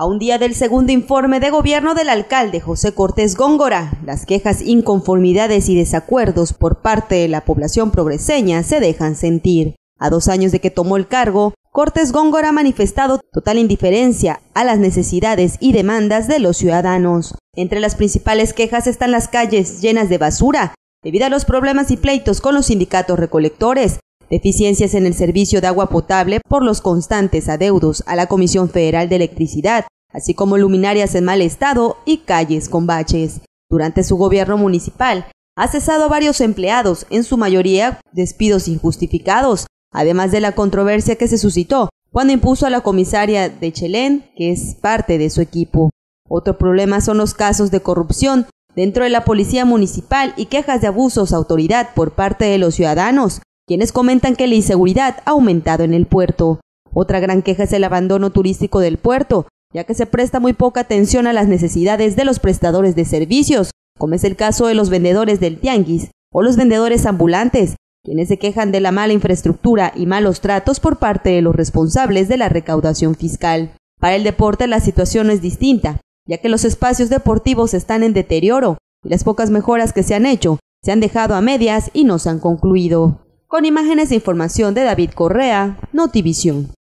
A un día del segundo informe de gobierno del alcalde José Cortés Góngora, las quejas, inconformidades y desacuerdos por parte de la población progreseña se dejan sentir. A dos años de que tomó el cargo, Cortés Góngora ha manifestado total indiferencia a las necesidades y demandas de los ciudadanos. Entre las principales quejas están las calles llenas de basura, debido a los problemas y pleitos con los sindicatos recolectores, deficiencias en el servicio de agua potable por los constantes adeudos a la Comisión Federal de Electricidad, así como luminarias en mal estado y calles con baches. Durante su gobierno municipal, ha cesado a varios empleados, en su mayoría despidos injustificados, además de la controversia que se suscitó cuando impuso a la comisaria de Chelén, que es parte de su equipo. Otro problema son los casos de corrupción dentro de la policía municipal y quejas de abusos a autoridad por parte de los ciudadanos, quienes comentan que la inseguridad ha aumentado en el puerto. Otra gran queja es el abandono turístico del puerto, ya que se presta muy poca atención a las necesidades de los prestadores de servicios, como es el caso de los vendedores del tianguis o los vendedores ambulantes, quienes se quejan de la mala infraestructura y malos tratos por parte de los responsables de la recaudación fiscal. Para el deporte la situación es distinta, ya que los espacios deportivos están en deterioro y las pocas mejoras que se han hecho se han dejado a medias y no se han concluido. Con imágenes e información de David Correa, Notivisión.